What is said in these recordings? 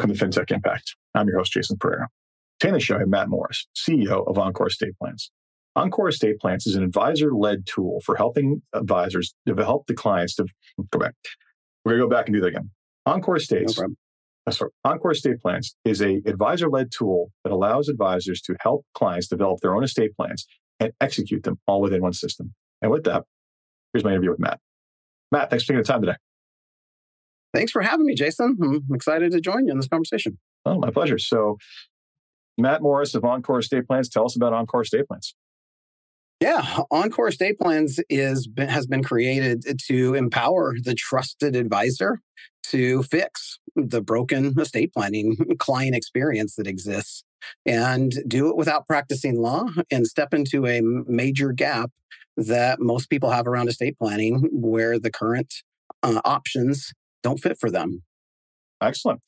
Welcome to FinTech Impact. I'm your host, Jason Pereira. Today on the show, I have Matt Morris, CEO of Encore Estate Plans. Encore Estate Plans is an advisor led tool for helping advisors to help the clients to go back. We're going to go back and do that again. Encore Estates, no uh, sorry, Encore Estate Plans is a advisor led tool that allows advisors to help clients develop their own estate plans and execute them all within one system. And with that, here's my interview with Matt. Matt, thanks for taking the time today. Thanks for having me, Jason. I'm excited to join you in this conversation. Oh, my pleasure. So, Matt Morris of Encore Estate Plans, tell us about Encore Estate Plans. Yeah, Encore Estate Plans is has been created to empower the trusted advisor to fix the broken estate planning client experience that exists and do it without practicing law and step into a major gap that most people have around estate planning where the current uh, options don't fit for them. Excellent.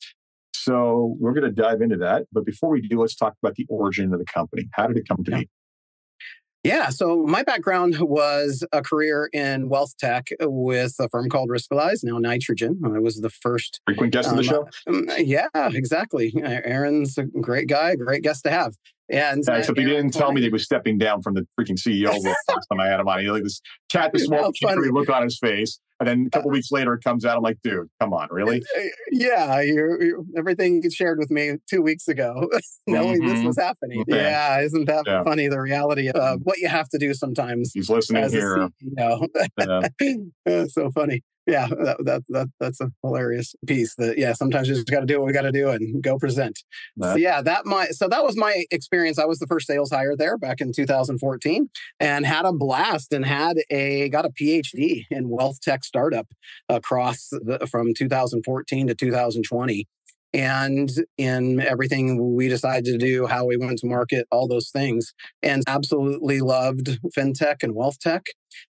So we're going to dive into that. But before we do, let's talk about the origin of the company. How did it come to yeah. be? Yeah. So my background was a career in wealth tech with a firm called Riskalyze, now Nitrogen. I was the first frequent guest um, on the show. Um, yeah, exactly. Aaron's a great guy, great guest to have. And yeah, except he didn't tell me that he was stepping down from the freaking CEO role last time I had him on. He like this cat, this small look on his face. And then a couple weeks later, it comes out. I'm like, dude, come on, really? Uh, yeah, you're, you're, everything you shared with me two weeks ago, knowing mm-hmm. this was happening. Okay. Yeah, isn't that yeah. funny? The reality of what you have to do sometimes. He's listening here. Yeah. so funny yeah, that, that, that that's a hilarious piece. That yeah, sometimes you just got to do what we got to do and go present. So yeah, that my so that was my experience. I was the first sales hire there back in 2014, and had a blast and had a got a PhD in wealth tech startup across the, from 2014 to 2020 and in everything we decided to do, how we went to market, all those things, and absolutely loved fintech and wealth tech.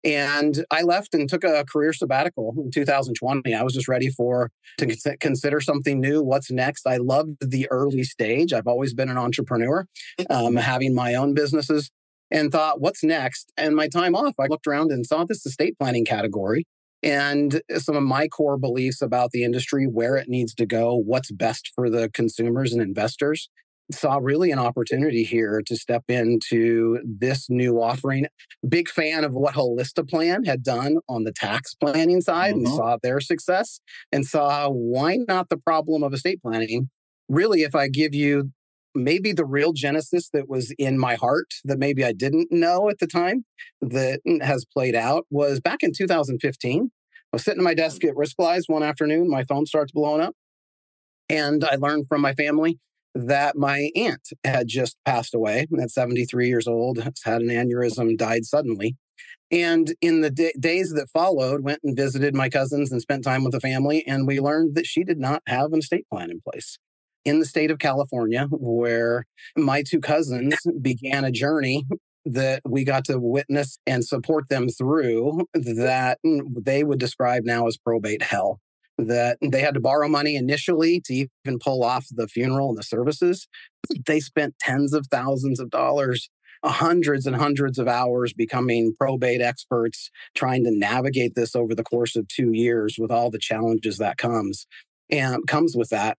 And I left and took a career sabbatical in 2020. I was just ready for to consider something new. What's next? I loved the early stage. I've always been an entrepreneur, um, having my own businesses, and thought, what's next? And my time off, I looked around and saw this estate planning category and some of my core beliefs about the industry, where it needs to go, what's best for the consumers and investors. Saw really an opportunity here to step into this new offering. Big fan of what Holistiplan had done on the tax planning side and uh-huh. saw their success and saw why not the problem of estate planning. Really, if I give you maybe the real genesis that was in my heart that maybe I didn't know at the time that has played out was back in 2015 was sitting at my desk at Riskalyze one afternoon. My phone starts blowing up. And I learned from my family that my aunt had just passed away at 73 years old, had an aneurysm, died suddenly. And in the d- days that followed, went and visited my cousins and spent time with the family. And we learned that she did not have an estate plan in place. In the state of California, where my two cousins began a journey that we got to witness and support them through that they would describe now as probate hell. That they had to borrow money initially to even pull off the funeral and the services. They spent tens of thousands of dollars hundreds and hundreds of hours becoming probate experts, trying to navigate this over the course of two years with all the challenges that comes and comes with that.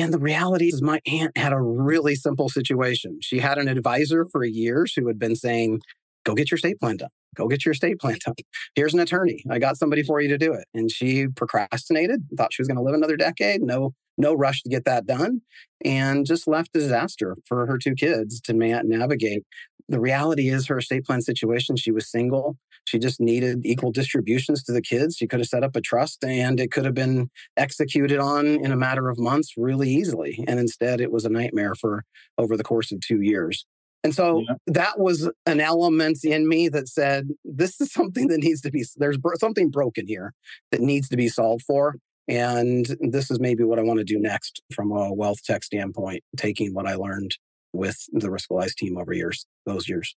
And the reality is, my aunt had a really simple situation. She had an advisor for years who had been saying, Go get your estate plan done. Go get your estate plan done. Here's an attorney. I got somebody for you to do it. And she procrastinated, thought she was going to live another decade. No, no rush to get that done, and just left a disaster for her two kids to navigate. The reality is, her estate plan situation, she was single. She just needed equal distributions to the kids. She could have set up a trust and it could have been executed on in a matter of months really easily. And instead, it was a nightmare for over the course of two years. And so yeah. that was an element in me that said, this is something that needs to be, there's something broken here that needs to be solved for. And this is maybe what I want to do next from a wealth tech standpoint, taking what I learned with the Riskalyze team over years, those years.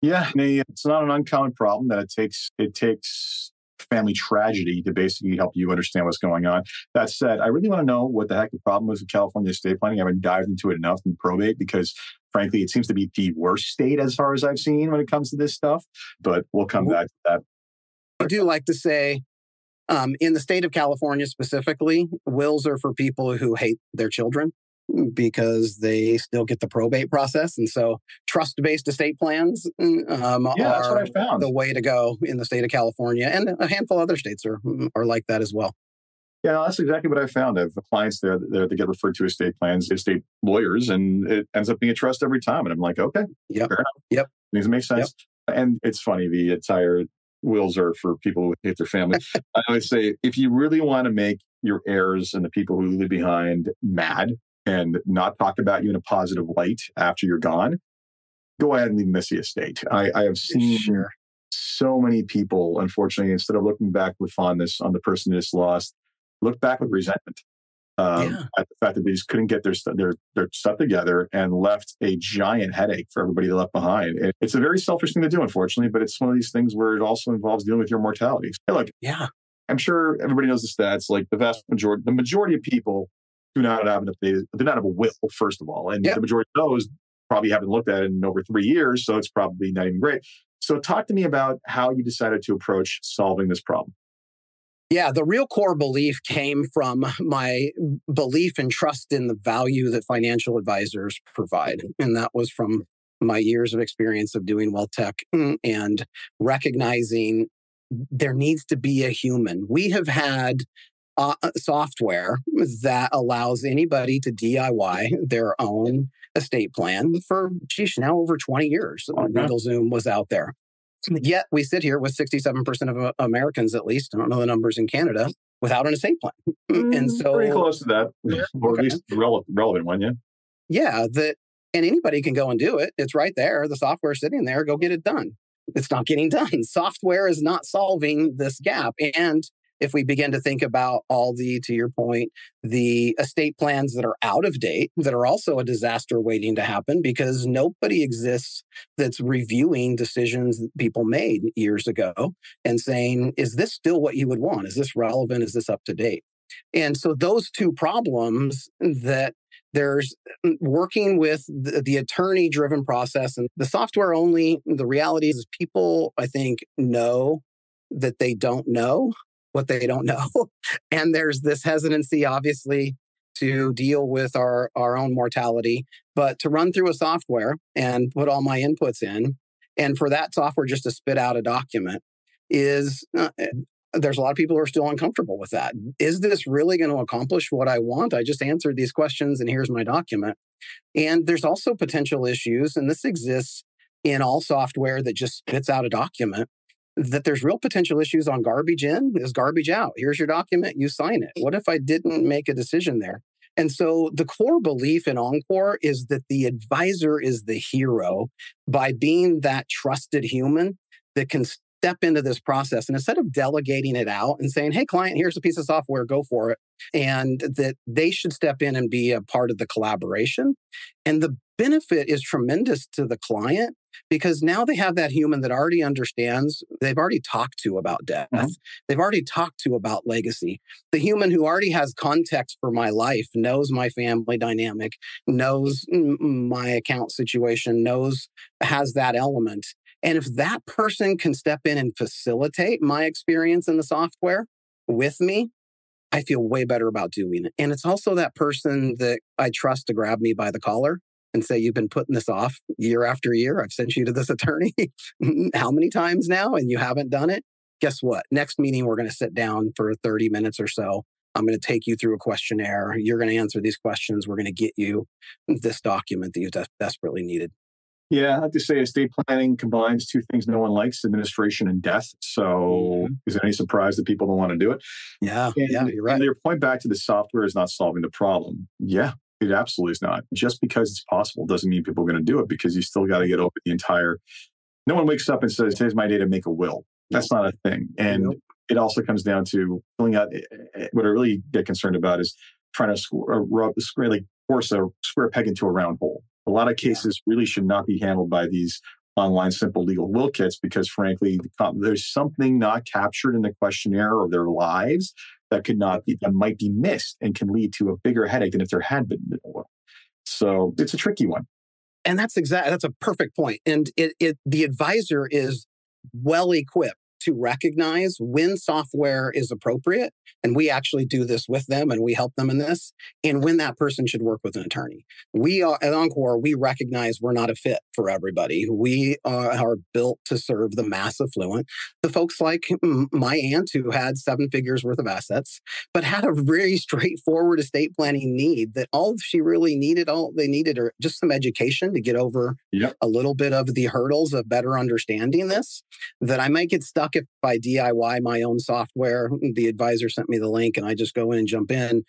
Yeah, it's not an uncommon problem that it takes it takes family tragedy to basically help you understand what's going on. That said, I really want to know what the heck the problem is with California estate planning. I haven't dived into it enough in probate because frankly, it seems to be the worst state as far as I've seen when it comes to this stuff. But we'll come back to that. I do like to say Um, in the state of California specifically, wills are for people who hate their children because they still get the probate process. And so trust based estate plans um, yeah, are the way to go in the state of California. And a handful of other states are, are like that as well. Yeah, that's exactly what I found. I have clients there that, get referred to estate plans, estate lawyers, and it ends up being a trust every time. And I'm like, okay, yep, yep, things make sense. Yep. And it's funny, the entire wills are for people who hate their family. I always say, if you really want to make your heirs and the people who leave behind mad and not talk about you in a positive light after you're gone, go ahead and leave messy estate. I, I have seen sure. so many people, unfortunately, instead of looking back with fondness on the person that's lost, look back with resentment um, yeah. at the fact that they just couldn't get their, their their stuff together and left a giant headache for everybody they left behind. It, it's a very selfish thing to do, unfortunately, but it's one of these things where it also involves dealing with your mortality. Hey, look, yeah, I'm sure everybody knows the stats. Like the vast majority, the majority of people do not have an updated, do not have a will, first of all, and the majority of those probably haven't looked at it in over three years, so it's probably not even great. So, talk to me about how you decided to approach solving this problem. Yeah, the real core belief came from my belief and trust in the value that financial advisors provide. And that was from my years of experience of doing wealth tech mm, and recognizing there needs to be a human. We have had uh, software that allows anybody to DIY their own estate plan for, geez, now over 20 years. Okay. Zoom was out there. Yet we sit here with 67% of uh, Americans, at least, I don't know the numbers in Canada, without an estate plan. and mm, so pretty close to that, or okay. at least relevant, relevant one, yeah. Yeah, that and anybody can go and do it. It's right there. The software sitting there. Go get it done. It's not getting done. Software is not solving this gap. And if we begin to think about all the, to your point, the estate plans that are out of date, that are also a disaster waiting to happen because nobody exists that's reviewing decisions that people made years ago and saying, is this still what you would want? Is this relevant? Is this up to date? And so those two problems that there's mm, working with the, the attorney driven process and the software only, the reality is people, I think, know that they don't know what they don't know. and there's this hesitancy, obviously, to deal with our, our own mortality, but to run through a software and put all my inputs in, and for that software just to spit out a document is uh, eh, there's a lot of people who are still uncomfortable with that. Is this really going to accomplish what I want? I just answered these questions and here's my document. And there's also potential issues, and this exists in all software that just spits out a document that there's real potential issues on garbage in is garbage out. Here's your document, you sign it. What if I didn't make a decision there? And so the core belief in Encore is that the advisor is the hero by being that trusted human that can step into this process. And instead of delegating it out and saying, hey, client, here's a piece of software, go for it, and that they should step in and be a part of the collaboration. And the benefit is tremendous to the client because now they have that human that already understands they've already talked to about death mm-hmm. they've already talked to about legacy the human who already has context for my life knows my family dynamic knows my account situation knows has that element and if that person can step in and facilitate my experience in the software with me I feel way better about doing it. And it's also that person that I trust to grab me by the collar and say, You've been putting this off year after year. I've sent you to this attorney how many times now, and you haven't done it. Guess what? Next meeting, we're going to sit down for 30 minutes or so. I'm going to take you through a questionnaire. You're going to answer these questions. We're going to get you this document that you de- desperately needed. Yeah, I have to say estate planning combines two things no one likes administration and death. So mm-hmm. is it any surprise that people don't want to do it? Yeah, and, yeah, you're right. And your point back to the software is not solving the problem. Yeah, it absolutely is not. Just because it's possible doesn't mean people are going to do it because you still got to get over the entire. No one wakes up and says, "Today's my day to make a will." That's not a thing. And it also comes down to filling out. Eh, eh, what I really get concerned about is trying to square, square like force a square peg into a round hole. A lot of cases really should not be handled by these online simple legal will kits because frankly there's something not captured in the questionnaire or their lives that could not be that might be missed and can lead to a bigger headache than if there had been will. So it's a tricky one. And that's exactly that's a perfect point. And it, it the advisor is well equipped to recognize when software is appropriate. And we actually do this with them and we help them in this. And when that person should work with an attorney. We are, at Encore, we recognize we're not a fit for everybody. We are, are built to serve the mass affluent, the folks like my aunt who had seven figures worth of assets, but had a very straightforward estate planning need that all she really needed, all they needed are just some education to get over yep. a little bit of the hurdles of better understanding this. That I might get stuck if I DIY my own software. The advisor sent me the link and I just go in and jump in.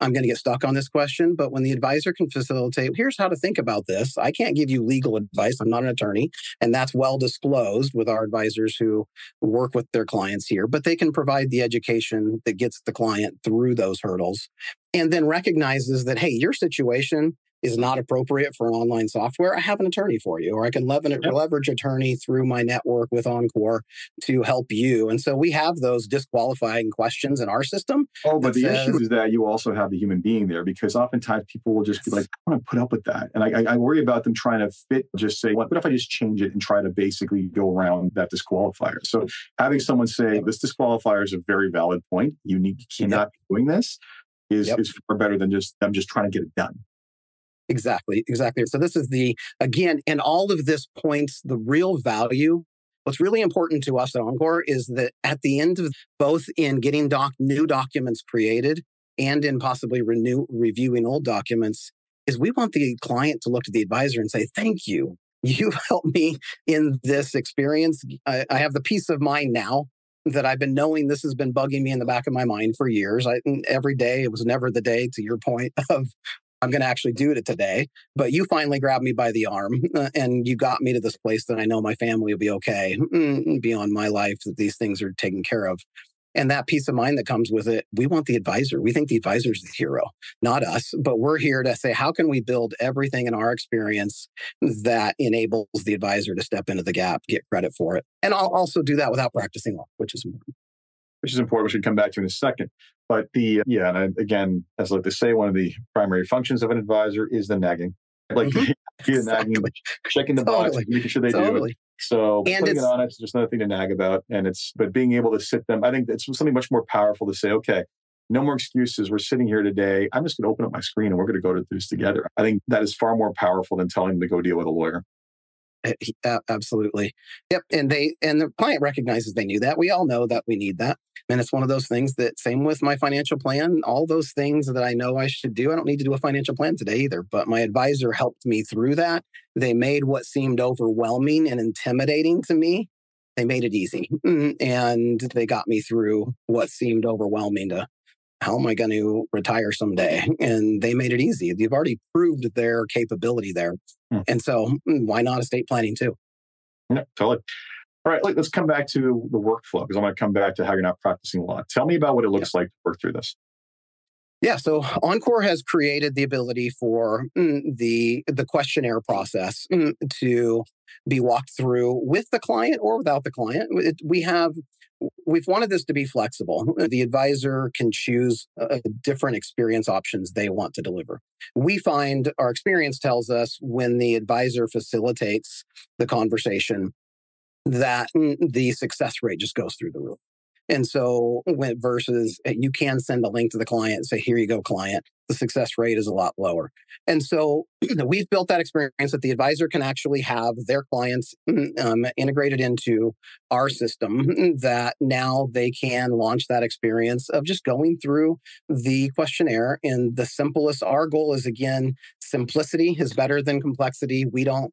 I'm going to get stuck on this question. But when the advisor can facilitate, here's how to think about this. I can't give you legal advice. I'm not an attorney. And that's well disclosed with our advisors who work with their clients here, but they can provide the education that gets the client through those hurdles and then recognizes that, hey, your situation is not appropriate for an online software, I have an attorney for you, or I can leverage, yep. leverage attorney through my network with Encore to help you. And so we have those disqualifying questions in our system. Oh, but the says, issue is that you also have the human being there because oftentimes people will just be like, I want to put up with that. And I, I worry about them trying to fit, just say, what if I just change it and try to basically go around that disqualifier? So having someone say, this disqualifier is a very valid point. You need, you cannot yep. be doing this is, yep. is far better than just them just trying to get it done. Exactly, exactly. So this is the again, and all of this points the real value. What's really important to us at Encore is that at the end of both in getting doc new documents created and in possibly renew reviewing old documents, is we want the client to look to the advisor and say, "Thank you, you've helped me in this experience. I, I have the peace of mind now that I've been knowing this has been bugging me in the back of my mind for years. I, every day, it was never the day, to your point, of I'm going to actually do it today. But you finally grabbed me by the arm uh, and you got me to this place that I know my family will be okay mm, beyond my life, that these things are taken care of. And that peace of mind that comes with it, we want the advisor. We think the advisor is the hero, not us, but we're here to say, how can we build everything in our experience that enables the advisor to step into the gap, get credit for it? And I'll also do that without practicing law, which is important which is important. which We should come back to in a second. But the, yeah, and I, again, as I like to say, one of the primary functions of an advisor is the nagging. Like mm-hmm. exactly. nagging, checking the totally. box, making sure they totally. do it. So and putting it on it's just another thing to nag about. And it's, but being able to sit them, I think it's something much more powerful to say, okay, no more excuses. We're sitting here today. I'm just going to open up my screen and we're going to go to this together. I think that is far more powerful than telling them to go deal with a lawyer. Eh, absolutely. Yep. And they, and the client recognizes they knew that. We all know that we need that. And it's one of those things that, same with my financial plan, all those things that I know I should do. I don't need to do a financial plan today either, but my advisor helped me through that. They made what seemed overwhelming and intimidating to me, they made it easy. And they got me through what seemed overwhelming to how am I going to retire someday? And they made it easy. They've already proved their capability there. Hmm. And so mm, why not estate planning too? Yeah, totally. All right, let's come back to the workflow because I'm going to come back to how you're not practicing law. Tell me about what it looks yeah. like to work through this. Yeah, so Encore has created the ability for mm, the the questionnaire process to be walked through with the client or without the client. we have we've wanted this to be flexible. The advisor can choose uh, different experience options they want to deliver. We find our experience tells us when the advisor facilitates the conversation that mm, the success rate just goes through the roof. And so, when versus eh, you can send a link to the client say, here you go, client, the success rate is a lot lower. And so, we've built that experience that the advisor can actually have their clients mm, um, integrated into our system that now they can launch that experience of just going through the questionnaire. And the simplest, our goal is again, simplicity is better than complexity. We don't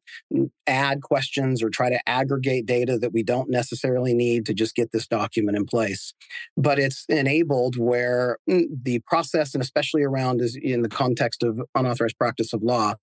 add questions or try to aggregate data that we don't necessarily need to just get this document in place. But it's enabled where the process, and especially around is in the context of unauthorized practice of law,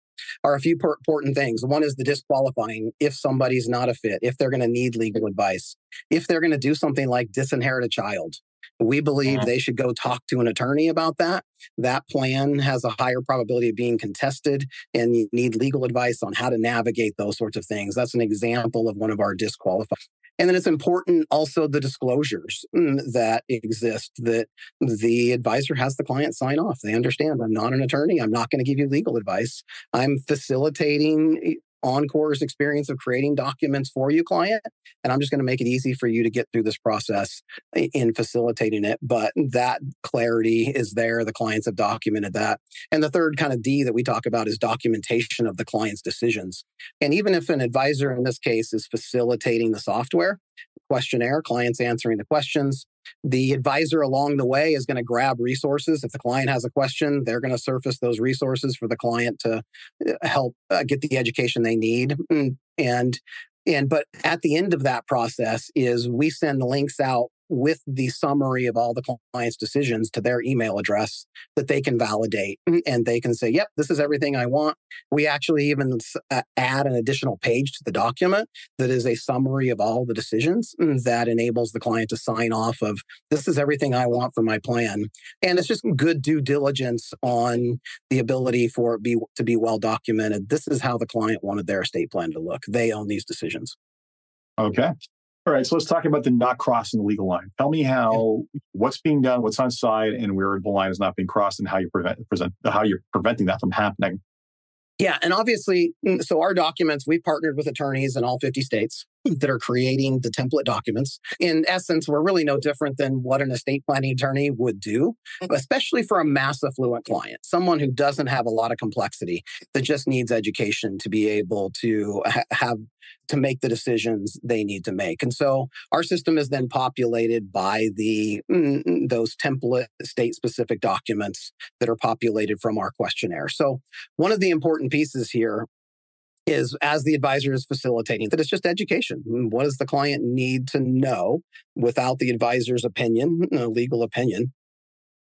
are a few important things. One is the disqualifying if somebody's not a fit, if they're going to need legal advice, if they're going to do something like disinherit a child, we believe uh-huh. they should go talk to an attorney about that. That plan has a higher probability of being contested, and you need legal advice on how to navigate those sorts of things. That's an example of one of our disqualified. And then it's important also the disclosures mm, that exist that the advisor has the client sign off. They understand I'm not an attorney. I'm not going to give you legal advice. I'm facilitating Encore's experience of creating documents for you, client. And I'm just going to make it easy for you to get through this process in facilitating it. But that clarity is there. The clients have documented that. And the third kind of D that we talk about is documentation of the client's decisions. And even if an advisor in this case is facilitating the software, questionnaire, clients answering the questions, the advisor along the way is going to grab resources. If the client has a question, they're going to surface those resources for the client to uh, help uh, get the education they need. Mm, and and but at the end of that process is we send links out with the summary of all the client's decisions to their email address that they can validate and they can say, yep, this is everything I want. We actually even add an additional page to the document that is a summary of all the decisions mm, that enables the client to sign off of this is everything I want for my plan. And it's just good due diligence on the ability for it be, to be well documented. This is how the client wanted their estate plan to look. They own these decisions. Okay. All right, so let's talk about the not crossing the legal line. Tell me how yeah. what's being done, what's on side, and where the line is not being crossed, and how you prevent present how you're preventing that from happening. Yeah, and obviously, mm, so our documents, we partnered with attorneys in all 50 states that are creating the template documents. In essence, we're really no different than what an estate planning attorney would do, mm-hmm. especially for a mass affluent client, someone who doesn't have a lot of complexity, that just needs education to be able to ha- have to make the decisions they need to make. And so our system is then populated by the mm, mm, those template state specific documents that are populated from our questionnaire. So one of the important pieces here is as the advisor is facilitating that it's just education. Mm, what does the client need to know without the advisor's opinion, legal opinion,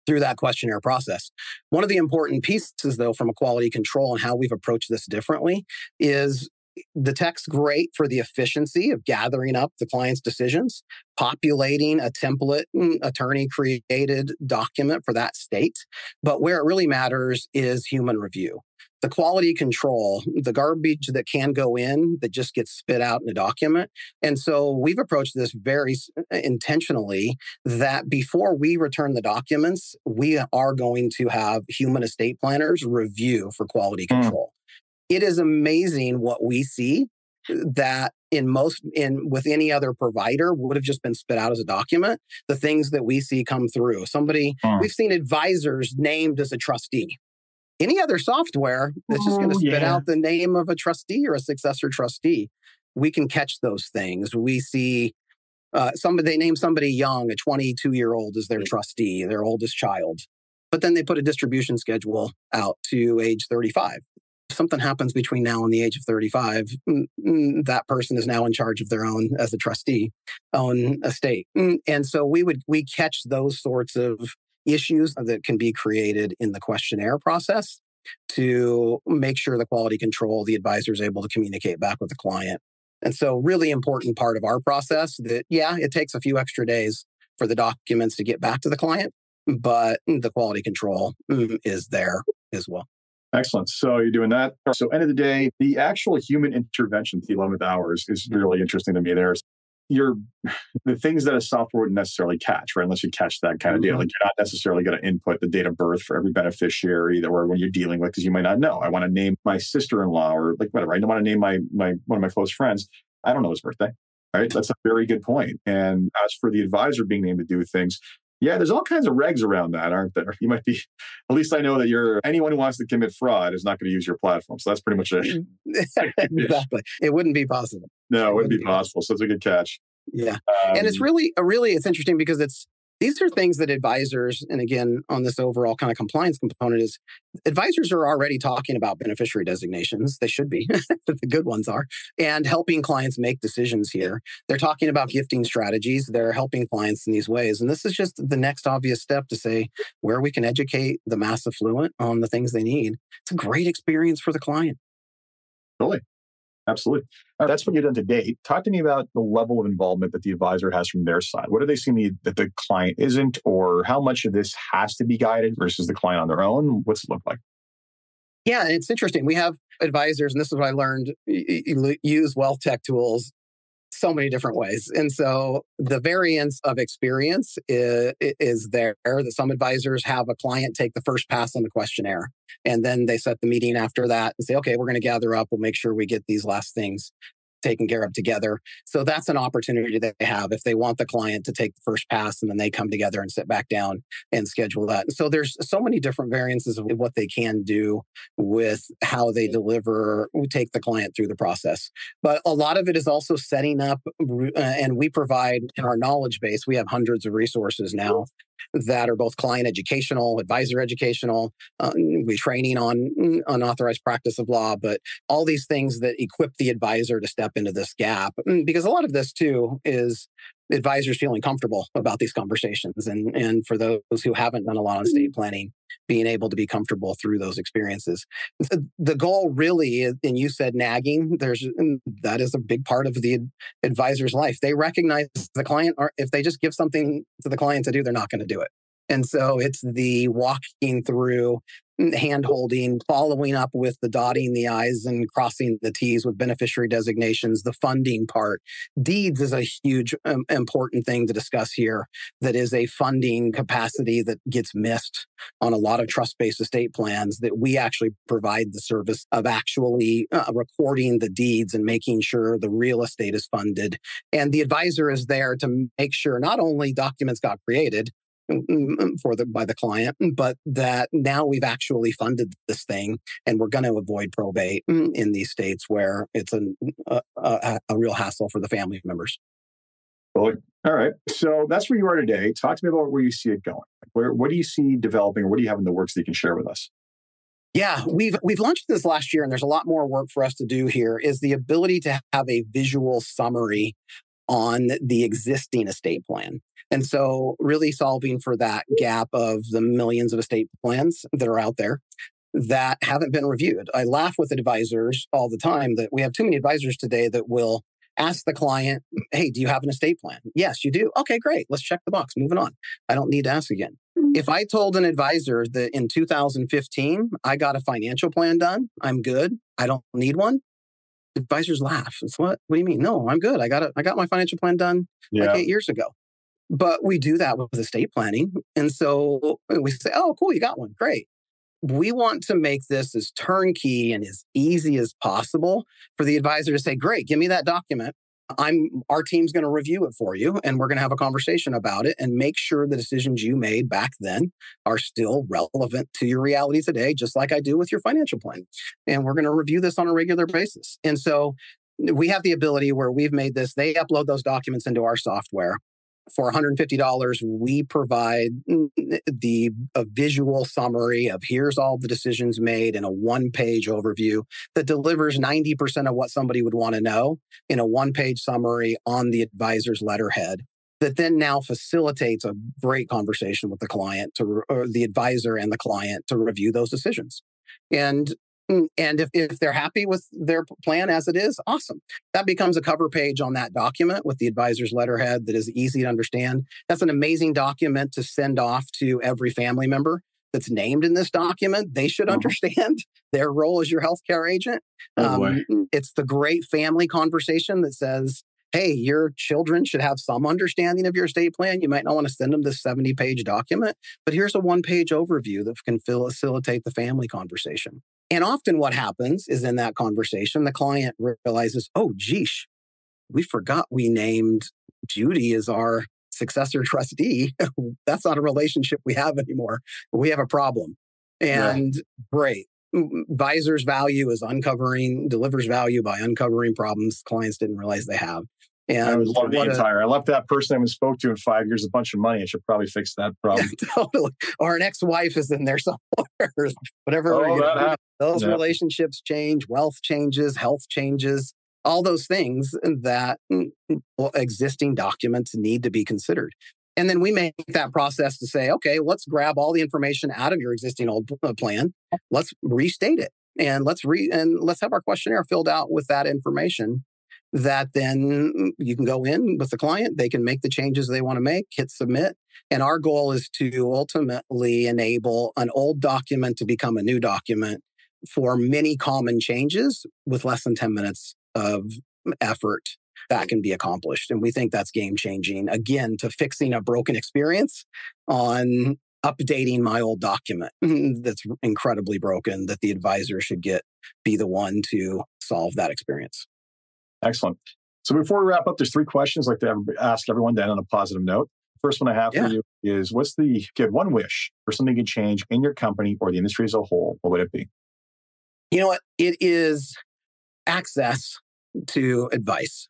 through that questionnaire process. One of the important pieces, though, from a quality control and how we've approached this differently is the tech's great for the efficiency of gathering up the client's decisions, populating a template mm, attorney created document for that state. But where it really matters is human review. The quality control, the garbage that can go in that just gets spit out in a document. And so we've approached this very uh, intentionally that before we return the documents, we are going to have human estate planners review for quality hmm. control. Mm it is amazing what we see that in most in with any other provider would have just been spit out as a document the things that we see come through somebody uh. we've seen advisors named as a trustee any other software that's just going to oh, spit yeah. out the name of a trustee or a successor trustee we can catch those things we see uh, somebody they name somebody young a 22 year old as their trustee their oldest child but then they put a distribution schedule out to age 35 If something happens between now and the age of 35, mm, mm, that person is now in charge of their own, as a trustee, own estate. Mm, and so we would, we catch those sorts of issues that can be created in the questionnaire process to make sure the quality control, the advisor is able to communicate back with the client. And so, really important part of our process that, yeah, it takes a few extra days for the documents to get back to the client, but the quality control mm, is there as well. Excellent. So you're doing that. So end of the day, the actual human intervention the 11th hours is really interesting to me. There's you're the things that a software wouldn't necessarily catch, right? Unless you catch that kind of deal. Mm-hmm. Like you're not necessarily going to input the date of birth for every beneficiary that or when you're dealing with, because you might not know. I want to name my sister-in-law or like whatever. I don't want to name my my one of my close friends. I don't know his birthday. Right. That's a very good point. And as for the advisor being named to do things, yeah, there's all kinds of regs around that, aren't there? You might be, at least I know that you're, anyone who wants to commit fraud is not going to use your platform. So that's pretty much it. exactly. It wouldn't be possible. No, it wouldn't be possible. So it's a good catch. Yeah. Um, and it's um, really, really, it's interesting because it's, these are things that advisors, and again, on this overall kind of compliance component, is advisors are already talking about beneficiary designations. They should be, the good ones are, and helping clients make decisions here. They're talking about gifting strategies. They're helping clients in these ways. And this is just the next obvious step to say where we can educate the mass affluent on the things they need. It's a great experience for the client. Totally. Absolutely. That's what you've done to date. Talk to me about the level of involvement that the advisor has from their side. What are they seeing that the client isn't, or how much of this has to be guided versus the client on their own? What's it look like? Yeah, it's interesting. We have advisors, and this is what I learned use wealth tech tools so many different ways. And so the variance of experience is, is there that some advisors have a client take the first pass on the questionnaire. And then they set the meeting after that and say, okay, we're going to gather up. We'll make sure we get these last things taken care of together. So that's an opportunity that they have if they want the client to take the first pass and then they come together and sit back down and schedule that. And so there's so many different variances of what they can do with how they deliver, take the client through the process. But a lot of it is also setting up, uh, and we provide in our knowledge base, we have hundreds of resources now that are both client educational, advisor educational, uh, we training on unauthorized practice of law, but all these things that equip the advisor to step into this gap. Mm, because a lot of this too is advisors feeling comfortable about these conversations and and for those who haven't done a lot on estate mm-hmm. planning being able to be comfortable through those experiences. The goal really is, and you said nagging there's that is a big part of the advisor's life. They recognize the client or if they just give something to the client to do they're not going to do it and so it's the walking through hand holding, following up with the dotting the I's and crossing the T's with beneficiary designations, the funding part. Deeds is a huge, um, important thing to discuss here. That is a funding capacity that gets missed on a lot of trust based estate plans that we actually provide the service of actually uh, recording the deeds and making sure the real estate is funded. And the advisor is there to make sure not only documents got created, Mm, mm, mm, Mm, mm, for the by the client, mm, but that now we've actually funded this thing, and we're going to avoid probate in these states where it's an, uh, uh, a, a, a real hassle for the family members. Well, all right. So that's where you are today. Talk to me about where you see it going. Where what do you see developing, or what do you have in the works that you can share with us? Yeah, we've we've launched this last year, and there's a lot more work for us to do here. Is the ability to have a visual summary on the existing estate plan. And so, really solving for that gap of the millions of estate plans that are out there that haven't been reviewed. I laugh with advisors all the time that we have too many advisors today that will ask the client, Hey, do you have an estate plan? Yes, you do. Okay, great. Let's check the box. Moving on. I don't need to ask again. Mm-hmm. If I told an advisor that in 2015, I got a financial plan done, I'm good. I don't need one advisors laugh. It's what? What do you mean? No, I'm good. I got it. I got my financial plan done yeah. like eight years ago. But we do that with estate planning, and so we say, "Oh, cool, you got one. Great." We want to make this as turnkey and as easy as possible for the advisor to say, "Great, give me that document. I'm our team's going to review it for you and we're going to have a conversation about it and make sure the decisions you made back then are still relevant to your reality today just like I do with your financial plan. And we're going to review this on a regular basis. And so we have the ability where we've made this they upload those documents into our software for $150 we provide the a visual summary of here's all the decisions made in a one page overview that delivers 90% of what somebody would want to know in a one page summary on the advisor's letterhead that then now facilitates a great conversation with the client to or the advisor and the client to review those decisions. And and if, if they're happy with their plan as it is, awesome. That becomes a cover page on that document with the advisor's letterhead that is easy to understand. That's an amazing document to send off to every family member that's named in this document. They should uh-huh. understand their role as your healthcare agent. Oh, um, it's the great family conversation that says, hey, your children should have some understanding of your estate plan. You might not want to send them this 70 page document, but here's a one page overview that can facilitate the family conversation. And often what happens is in that conversation, the client realizes, oh, geesh, we forgot we named Judy as our successor trustee. That's not a relationship we have anymore. We have a problem. And right. great. Visors value is uncovering, delivers value by uncovering problems clients didn't realize they have. And I love the entire. A, I left that person I haven't spoke to in five years a bunch of money. I should probably fix that problem. Yeah, totally. Or an ex-wife is in there somewhere. Whatever. Oh, that those yeah. relationships change, wealth changes, health changes, all those things that mm, mm, well, existing documents need to be considered. And then we make that process to say, okay, let's grab all the information out of your existing old uh, plan. Let's restate it and let's re and let's have our questionnaire filled out with that information that then mm, you can go in with the client. They can make the changes they want to make, hit submit. And our goal is to ultimately enable an old document to become a new document for many common changes with less than 10 minutes of effort that can be accomplished. And we think that's game changing again to fixing a broken experience on updating my old document that's incredibly broken that the advisor should get be the one to solve that experience. Excellent. So before we wrap up, there's three questions I'd like to ask everyone to end on a positive note. First one I have yeah. for you is what's the get one wish for something to change in your company or the industry as a whole? What would it be? You know what? It is access to advice.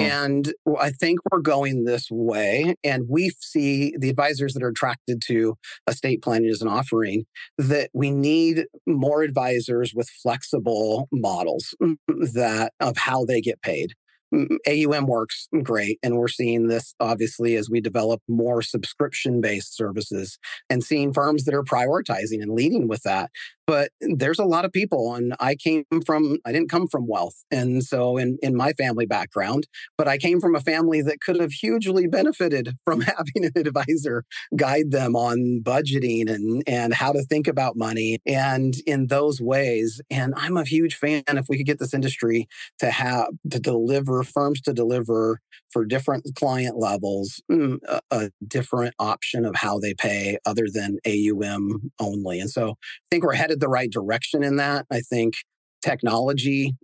Hmm. And I think we're going this way. And we see the advisors that are attracted to estate planning as an offering that we need more advisors with flexible models that of how they get paid. AUM works great. And we're seeing this obviously as we develop more subscription based services and seeing firms that are prioritizing and leading with that but there's a lot of people and i came from i didn't come from wealth and so in, in my family background but i came from a family that could have hugely benefited from having an advisor guide them on budgeting and and how to think about money and in those ways and i'm a huge fan if we could get this industry to have to deliver firms to deliver for different client levels mm, a, a different option of how they pay other than aum only and so i think we're headed the right direction in that. I think technology,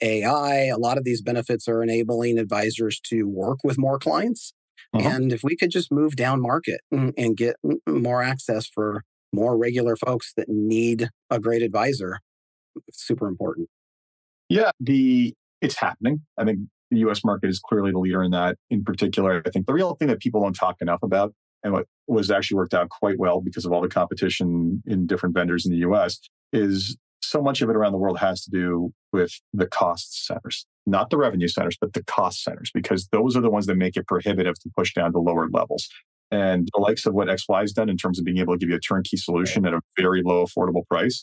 AI, a lot of these benefits are enabling advisors to work with more clients. Uh-huh. And if we could just move down market and, and get more access for more regular folks that need a great advisor, super important. Yeah, the it's happening. I think the US market is clearly the leader in that in particular. I think the real thing that people don't talk enough about and what was actually worked out quite well because of all the competition in different vendors in the US is so much of it around the world has to do with the cost centers, not the revenue centers, but the cost centers, because those are the ones that make it prohibitive to push down to lower levels. And the likes of what XY has done in terms of being able to give you a turnkey solution at a very low affordable price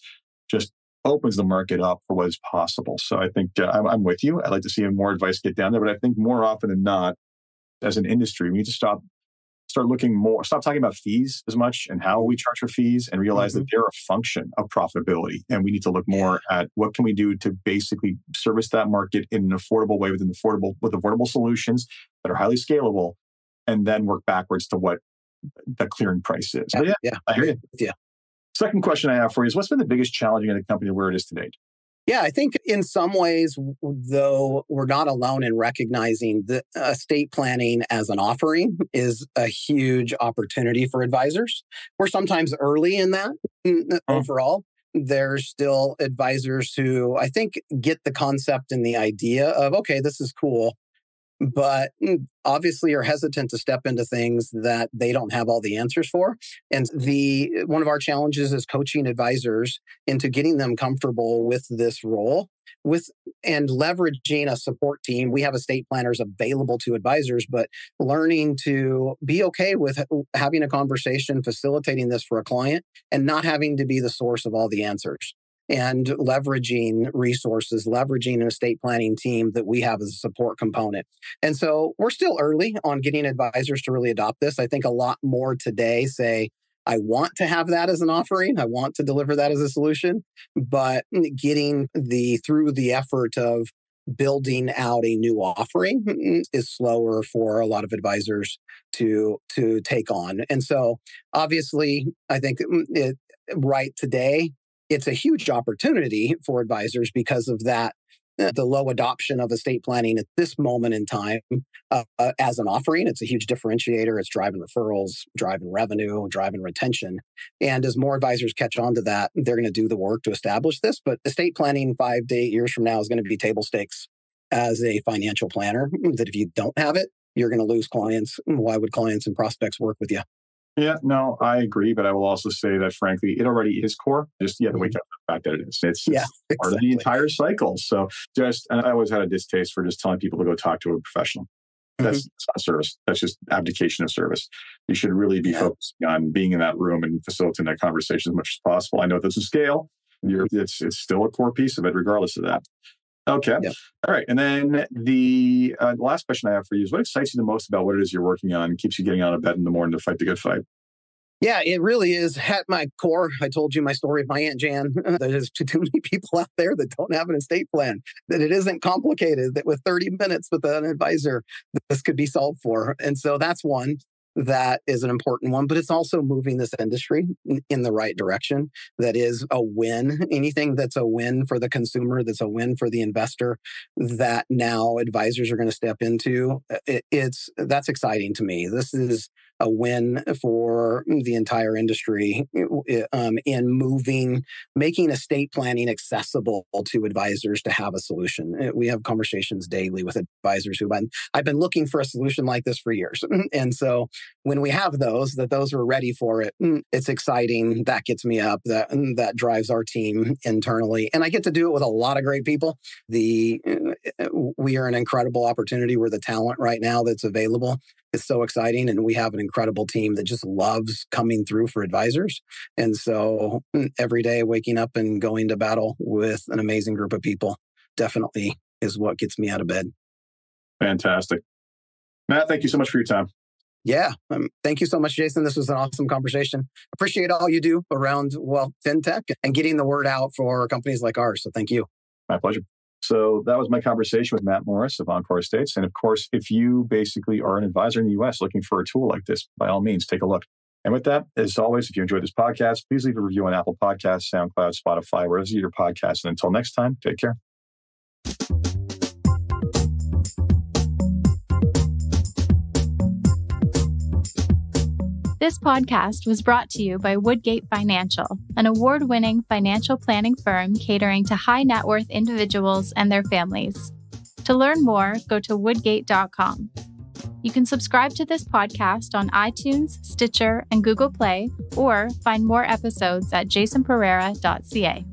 just opens the market up for what is possible. So I think uh, I'm, I'm with you. I'd like to see more advice get down there, but I think more often than not, as an industry, we need to stop start looking more, stop talking about fees as much and how we charge for fees and realize mm-hmm. that they're a function of profitability. And we need to look more at what can we do to basically service that market in an affordable way with an affordable, with affordable solutions that are highly scalable and then work backwards to what the clearing price is. Yeah, yeah, yeah, I hear you. Yeah. Second question I have for you is what's been the biggest challenge in the company where it is today? Yeah, I think in some ways, though, we're not alone in recognizing that estate planning as an offering is a huge opportunity for advisors. We're sometimes early in that oh. overall. There's still advisors who I think get the concept and the idea of, okay, this is cool but mm, obviously are hesitant to step into things that they don't have all the answers for and the one of our challenges is coaching advisors into getting them comfortable with this role with and leveraging a support team we have estate planners available to advisors but learning to be okay with having a conversation facilitating this for a client and not having to be the source of all the answers and leveraging resources, leveraging an estate planning team that we have as a support component. And so we're still early on getting advisors to really adopt this. I think a lot more today say, I want to have that as an offering. I want to deliver that as a solution, but getting the through the effort of building out a new offering is slower for a lot of advisors to to take on. And so obviously I think mm, it, right today it's a huge opportunity for advisors because of that uh, the low adoption of estate planning at this moment in time uh, uh, as an offering. It's a huge differentiator. It's driving referrals, driving revenue, driving retention. And as more advisors catch on to that, they're going to do the work to establish this. But estate planning five to eight years from now is going to be table stakes as a financial planner. That if you don't have it, you're going to lose clients. Why would clients and prospects work with you? Yeah, no, I agree, but I will also say that frankly, it already is core. Just yeah, have to wake mm-hmm. up the fact that it is. It's, yeah, it's part of the entire cycle. So just, and I always had a distaste for just telling people to go talk to a professional. That's, mm-hmm. that's not service. That's just abdication of service. You should really be yeah. focusing on being in that room and facilitating that conversation as much as possible. I know there's a scale. You're, it's it's still a core piece of it, regardless of that. Okay. Yeah. All right. And then the, uh, last question I have for you is what excites you the most about what it is you're working on and keeps you getting out of bed in the morning to fight the good fight? Yeah, it really is at my core. I told you my story of my Aunt Jan. There's too many people out there that don't have an estate plan, that it isn't complicated, that with 30 minutes with an advisor, this could be solved for. And so that's one that is an important one, but it's also moving this industry in the right direction. That is a win. Anything that's a win for the consumer, that's a win for the investor, that now advisors are going to step into. It, it's that's exciting to me. This is a win for the entire industry um, in moving, making estate planning accessible to advisors to have a solution. Uh, we have conversations daily with advisors who been, I've been looking for a solution like this for years. And so when we have those, that those are ready for it, mm, it's exciting. That gets me up. That mm, that drives our team internally, and I get to do it with a lot of great people. The we are an incredible opportunity. We're the talent right now that's available is so exciting. And we have an incredible team that just loves coming through for advisors. And so mm, every day waking up and going to battle with an amazing group of people definitely is what gets me out of bed. Fantastic. Matt, thank you so much for your time. Yeah. Um, thank you so much, Jason. This was an awesome conversation. Appreciate all you do around, well, fintech and getting the word out for companies like ours. So thank you. My pleasure. So that was my conversation with Matt Morris of EncorEstates. And of course, if you basically are an advisor in the US looking for a tool like this, by all means, take a look. And with that, as always, if you enjoyed this podcast, please leave a review on Apple Podcasts, SoundCloud, Spotify, wherever you your podcast. And until next time, take care. This podcast was brought to you by Woodgate Financial, an award winning financial planning firm catering to high net worth individuals and their families. To learn more, go to woodgate.com. You can subscribe to this podcast on iTunes, Stitcher, and Google Play, or find more episodes at jasonpereira.ca.